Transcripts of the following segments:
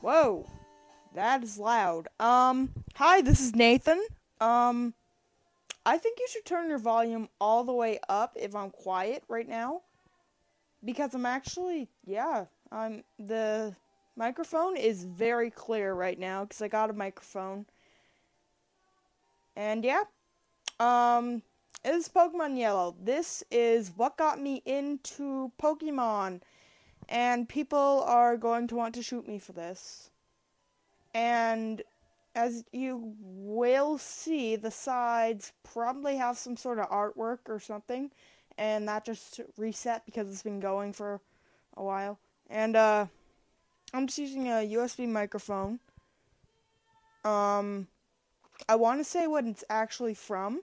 Whoa, that is loud. Um, hi, this is Nathan. Um, I think you should turn your volume all the way up if I'm quiet right now. Because I'm actually, yeah, I'm, the microphone is very clear right now because I got a microphone. And yeah, um, it is Pokemon Yellow. This is what got me into Pokemon and people are going to want to shoot me for this. And as you will see, the sides probably have some sort of artwork or something, and that just reset because it's been going for a while. And uh, I'm just using a USB microphone. Um, I want to say what it's actually from.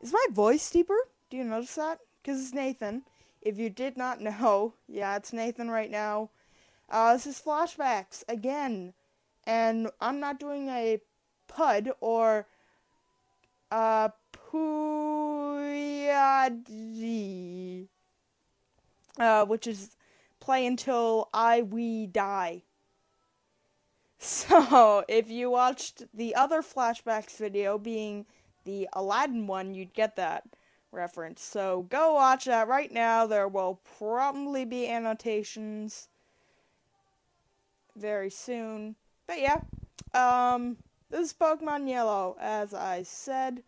Is my voice deeper? Do you notice that? Because it's Nathan. If you did not know, yeah, it's Nathan right now. Uh, this is FLASHBAX again, and I'm not doing a PUD or uh Puyadi, uh, which is play until I we die. So, if you watched the other FLASHBAX video, being the Aladdin one, you'd get that reference. So go watch that right now. There will probably be annotations very soon. But yeah, um, this is Pokemon Yellow, as I said.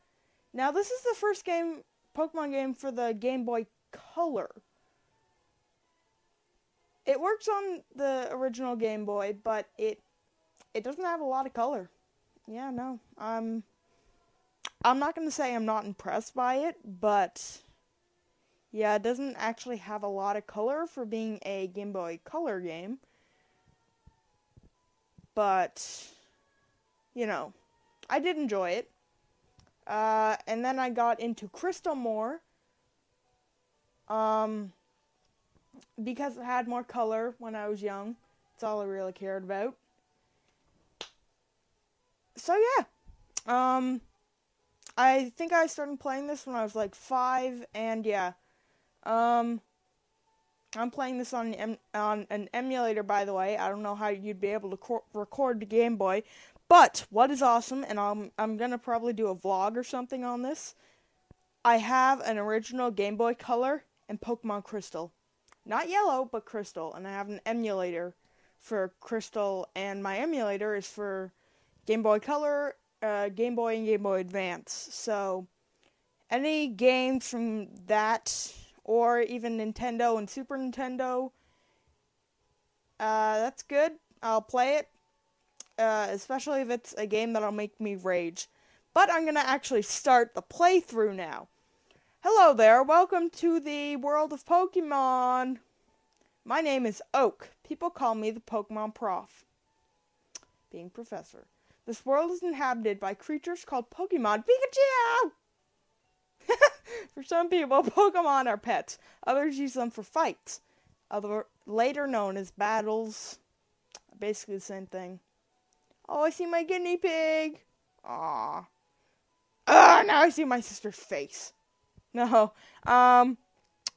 Now this is the first game, Pokemon game for the Game Boy Color. It works on the original Game Boy, but it it doesn't have a lot of color. Yeah, no. Um I'm not going to say I'm not impressed by it, but yeah, it doesn't actually have a lot of color for being a Game Boy Color game. But, you know, I did enjoy it. Uh, and then I got into Crystal more. Um, because it had more color when I was young. That's all I really cared about. So yeah. Um, I think I started playing this when I was like five, and yeah, um, I'm playing this on an, on an emulator. By the way, I don't know how you'd be able to co- record the Game Boy, but what is awesome, and I'm I'm gonna probably do a vlog or something on this. I have an original Game Boy Color and Pokemon Crystal, not Yellow, but Crystal, and I have an emulator for Crystal, and my emulator is for Game Boy Color uh, Game Boy and Game Boy Advance. So, any games from that, or even Nintendo and Super Nintendo, uh, that's good. I'll play it, uh, especially if it's a game that'll make me rage. But I'm gonna actually start the playthrough now. Hello there, welcome to the world of Pokemon. My name is Oak. People call me the Pokemon Prof. Being professor. This world is inhabited by creatures called Pokemon. Pikachu! for some people, Pokemon are pets. Others use them for fights. Other later known as battles. Basically the same thing. Oh, I see my guinea pig. Aww. Ah, now I see my sister's face. No. Um,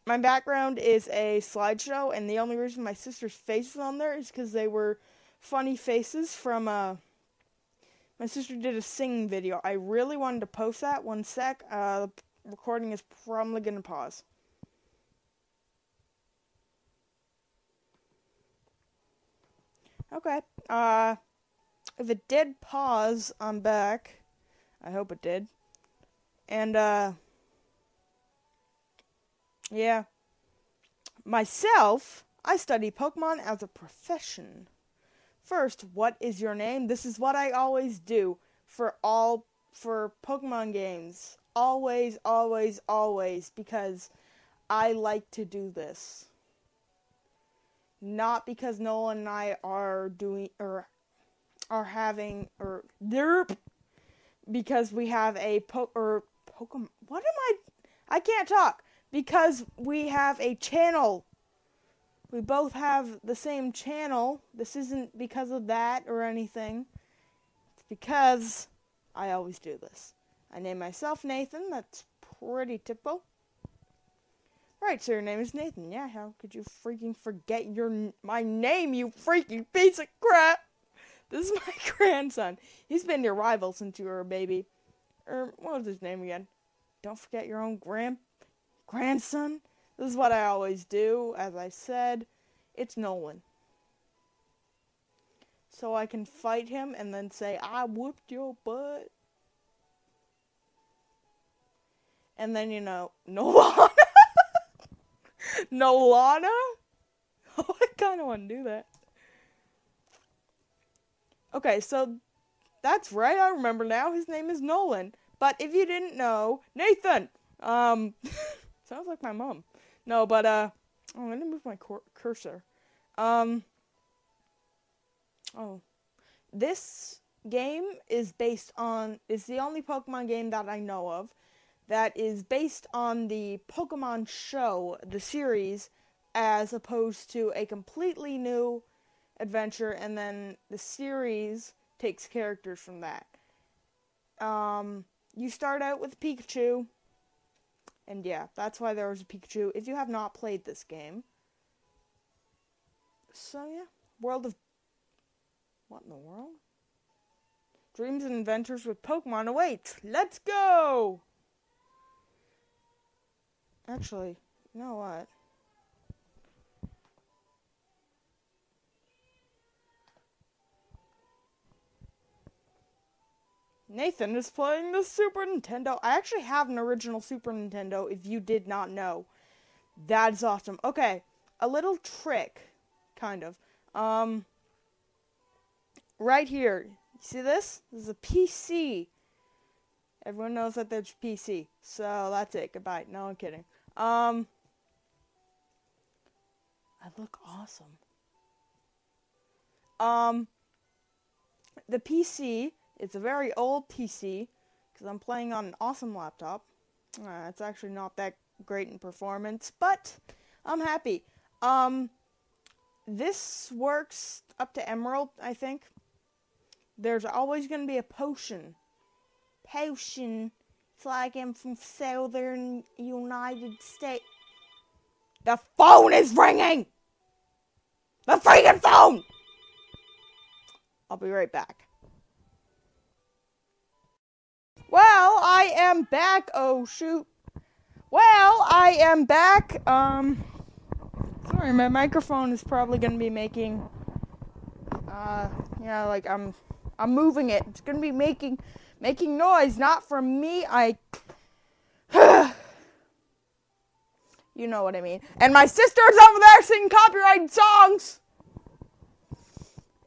my background is a slideshow, and the only reason my sister's face is on there is because they were funny faces from uh my sister did a singing video. I really wanted to post that. One sec. Uh, the recording is probably going to pause. Okay. Uh, if it did pause, I'm back. I hope it did. And, uh, yeah. Myself, I study Pokemon as a profession. First, what is your name? This is what I always do for all for Pokemon games. Always, always, always because I like to do this. Not because Nolan and I are doing or are having or derp because we have a po or Pokemon. What am I? I can't talk because we have a channel we both have the same channel. This isn't because of that or anything. It's because I always do this. I name myself Nathan. That's pretty typical. Right, so your name is Nathan. Yeah, how could you freaking forget your my name, you freaking piece of crap? This is my grandson. He's been your rival since you were a baby. Or what was his name again? Don't forget your own grand grandson. This is what I always do. As I said, it's Nolan. So I can fight him and then say, I whooped your butt. And then, you know, Nolana. Nolana? Oh, I kind of want to do that. Okay, so that's right. I remember now. His name is Nolan. But if you didn't know, Nathan. Um, sounds like my mom. No, but uh, oh, I'm gonna move my cursor. Um. Oh, this game is based on is the only Pokemon game that I know of that is based on the Pokemon show, the series, as opposed to a completely new adventure, and then the series takes characters from that. Um, you start out with Pikachu, and yeah, that's why there was a Pikachu. If you have not played this game, so yeah, World of what in the world? Dreams and adventures with Pokemon oh, awaits. Let's go! Actually, you know what? Nathan is playing the Super Nintendo. I actually have an original Super Nintendo if you did not know. That's awesome. Okay, a little trick, kind of. Um, right here. You see this? This is a PC. Everyone knows that there's PC. So that's it. Goodbye. No, I'm kidding. Um, I look awesome. Um, the PC it's a very old PC because I'm playing on an awesome laptop. Uh, it's actually not that great in performance, but I'm happy. Um, this works up to Emerald, I think. There's always going to be a potion. Potion. It's like I'm from Southern United States. The phone is ringing! The freaking phone! I'll be right back. Am back. Oh shoot. Well, I am back. Um sorry, my microphone is probably going to be making uh yeah, like I'm I'm moving it. It's going to be making making noise not from me. I You know what I mean. And my sister's over there singing copyrighted songs.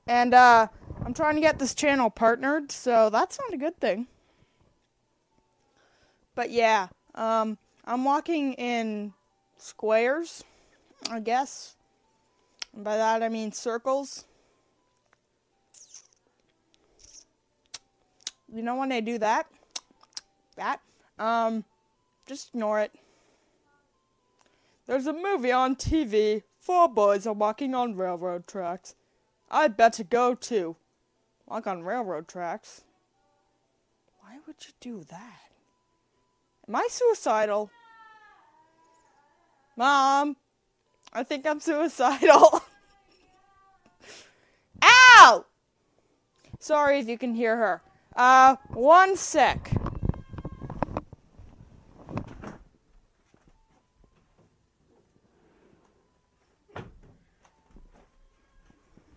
And uh I'm trying to get this channel partnered, so that's not a good thing. But yeah, um, I'm walking in squares, I guess. And by that I mean circles. You know when they do that? That? Um, just ignore it. There's a movie on TV. Four boys are walking on railroad tracks. I bet to go too. Walk on railroad tracks. Why would you do that? Am I suicidal? Mom, I think I'm suicidal. Ow! Sorry if you can hear her. Uh, one sec.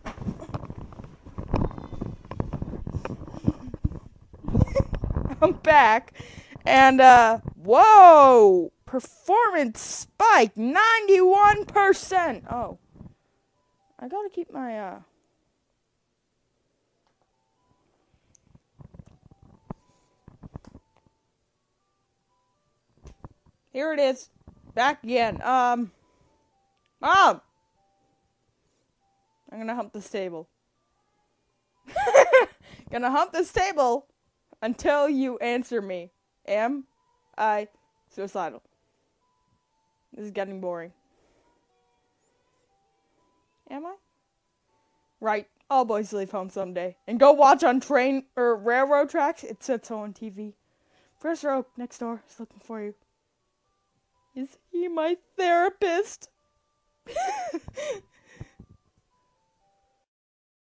I'm back. And, uh, whoa! Performance spike 91%. Oh. I gotta keep my, uh, Here it is. Back again. Um, Mom! I'm gonna hump this table. gonna hump this table until you answer me. Am I suicidal? This is getting boring. Am I? Right. All boys leave home someday. And go watch on train or railroad tracks. It said so on TV. First row next door is looking for you. Is he my therapist?